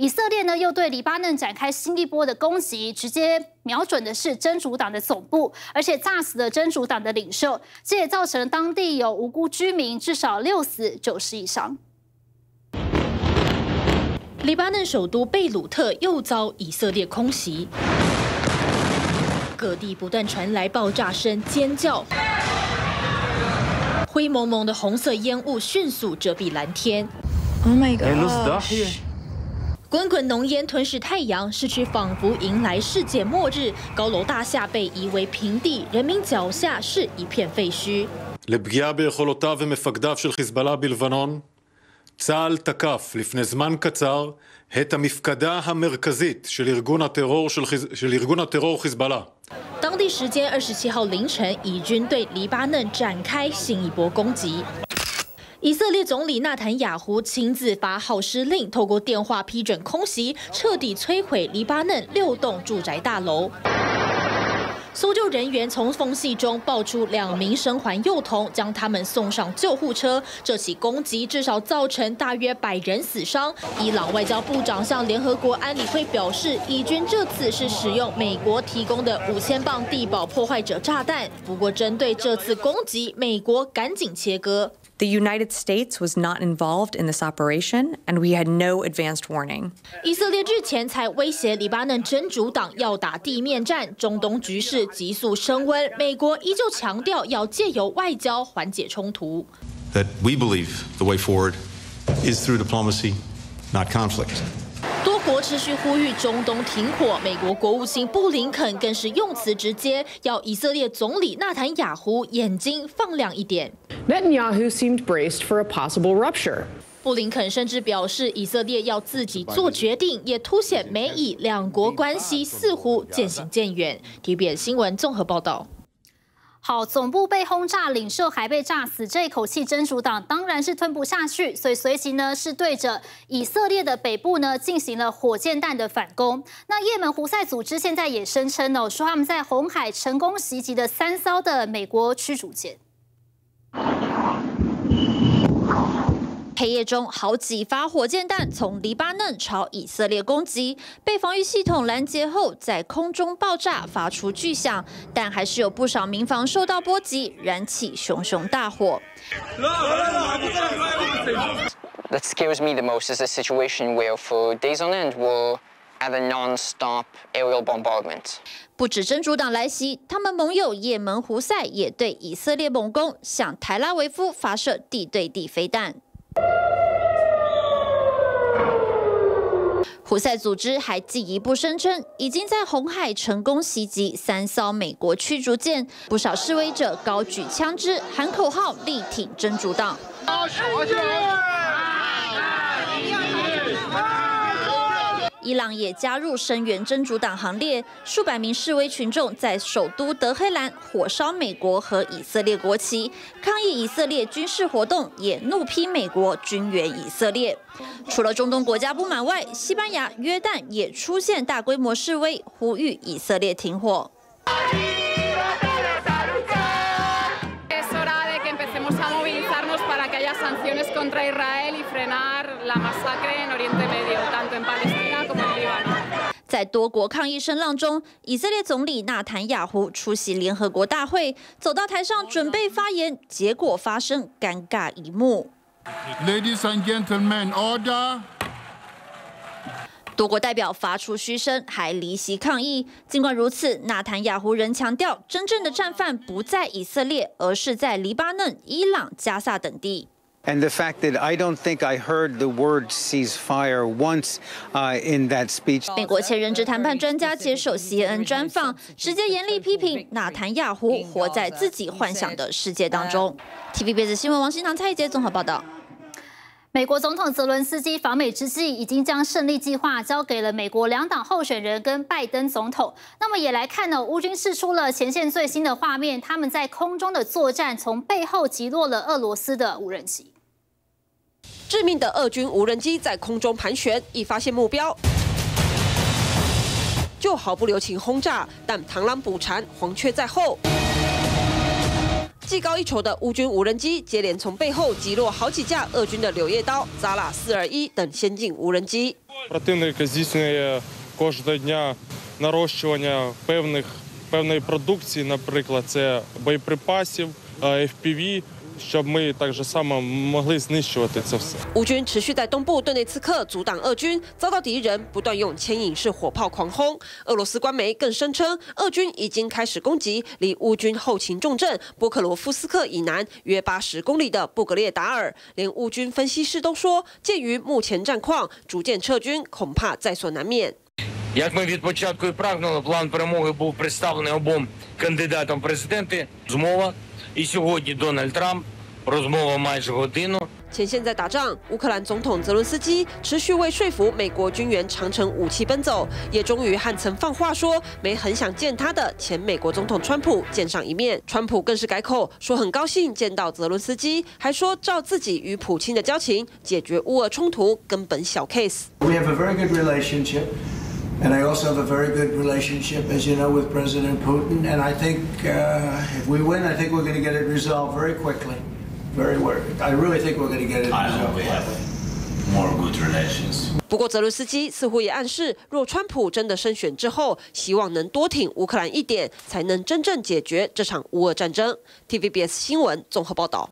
以色列呢又对黎巴嫩展开新一波的攻击，直接瞄准的是真主党的总部，而且炸死了真主党的领袖，这也造成了当地有无辜居民至少六死九十以上。黎巴嫩首都贝鲁特又遭以色列空袭，各地不断传来爆炸声、尖叫，灰蒙蒙的红色烟雾迅速遮蔽蓝天。Oh my god！滚滚浓烟吞噬太阳，市区仿佛迎来世界末日，高楼大厦被夷为平地，人民脚下是一片废墟。צה"ל תקף לפני זמן קצר את המפקדה המרכזית של ארגון הטרור, של, של ארגון הטרור חיזבאללה. 当地时间二十七号凌晨，以军对黎巴嫩展开新一波攻击。 以色列总理纳坦雅胡亲自发号施令，透过电话批准空袭，彻底摧毁黎巴嫩六栋住宅大楼。搜救人员从缝隙中抱出两名生还幼童，将他们送上救护车。这起攻击至少造成大约百人死伤。伊朗外交部长向联合国安理会表示，以军这次是使用美国提供的五千磅地堡破坏者炸弹。不过，针对这次攻击，美国赶紧切割。The United States was not involved in this operation, and we had no advanced warning. 以色列日前才威胁黎巴嫩真主党要打地面战，中东局势急速升温。美国依旧强调要借由外交缓解冲突。That we believe the way forward is through diplomacy, not conflict. 多国持续呼吁中东停火，美国国务卿布林肯更是用词直接，要以色列总理纳坦雅胡眼睛放亮一点。Netanyahu seemed braced for a possible rupture. 布林肯甚至表示，以色列要自己做决定，也凸显美以两国关系似乎渐行渐远。TBS 新闻综合报道。好，总部被轰炸，领袖还被炸死，这一口气真主党当然是吞不下去，所以随即呢是对着以色列的北部呢进行了火箭弹的反攻。那也门胡塞组织现在也声称哦，说他们在红海成功袭击了三艘的美国驱逐舰。黑夜中，好几发火箭弹从黎巴嫩朝以色列攻击，被防御系统拦截后，在空中爆炸，发出巨响，但还是有不少民房受到波及，燃起熊熊大火。That scares me the most is a situation where for days on end we'll have a non-stop aerial bombardment. 不止真主党来袭，他们盟友也门胡塞也对以色列猛攻，向台拉维夫发射地对地飞弹。胡塞组织还进一步声称，已经在红海成功袭击三艘美国驱逐舰，不少示威者高举枪支，喊口号，力挺真主党。伊朗也加入声援真主党行列，数百名示威群众在首都德黑兰火烧美国和以色列国旗，抗议以色列军事活动，也怒批美国军援以色列。除了中东国家不满外，西班牙、约旦也出现大规模示威，呼吁以色列停火。在多国抗议声浪中，以色列总理纳坦雅胡出席联合国大会，走到台上准备发言，结果发生尴尬一幕。Ladies and gentlemen, order！多国代表发出嘘声，还离席抗议。尽管如此，纳坦雅胡仍强调，真正的战犯不在以色列，而是在黎巴嫩、伊朗、加萨等地。And the fact that I don't think I heard the word ceasefire once in that speech。美国前人质谈判专家接受 CNN 专访，直接严厉批评纳坦雅胡活在自己幻想的世界当中。TVBS 新闻王新堂蔡一杰综合报道。美国总统泽伦斯基访美之际，已经将胜利计划交给了美国两党候选人跟拜登总统。那么也来看呢，乌军释出了前线最新的画面，他们在空中的作战，从背后击落了俄罗斯的无人机。致命的俄军无人机在空中盘旋，一发现目标就毫不留情轰炸，但螳螂捕蝉，黄雀在后。技高一筹的乌军无人机接连从背后击落好几架俄军的柳叶刀、扎拉四二一等先进无人机。 Противник здійснює кожного дня нарощування певних певної продукції, наприклад, це боєприпасів, FPV, щоб ми так же само могли знищувати це все. 乌军持续在东部顿内茨克阻挡俄军，遭到敌人不断用牵引式火炮狂轰。俄罗斯官媒更声称，俄军已经开始攻击离乌军后勤重镇波克罗夫斯克以南约八十公里的布格列达尔。连乌军分析师都说，鉴于目前战况，逐渐撤军恐怕在所难免。 Як ми від початку і прагнули, план перемоги був представлений обом кандидатам в президенти. Змова. І сьогодні Дональд Трамп. Розмова майже годину. 前线在打仗，乌克兰总统泽伦斯基持续为说服美国军援长城武器奔走，也终于和曾放话说没很想见他的前美国总统川普见上一面。川普更是改口说很高兴见到泽伦斯基，还说照自己与普京的交情，解决乌俄冲突根本小 case。 We have a very good relationship. And I also have a very good relationship, as you know, with President Putin. And I think uh, if we win, I think we're going to get it resolved very quickly. Very well. I really think we're going to get it I hope resolved. we have more good relations. 不过，泽伦斯基似乎也暗示，若川普真的胜选之后，希望能多挺乌克兰一点，才能真正解决这场乌俄战争。TVBS 新闻综合报道。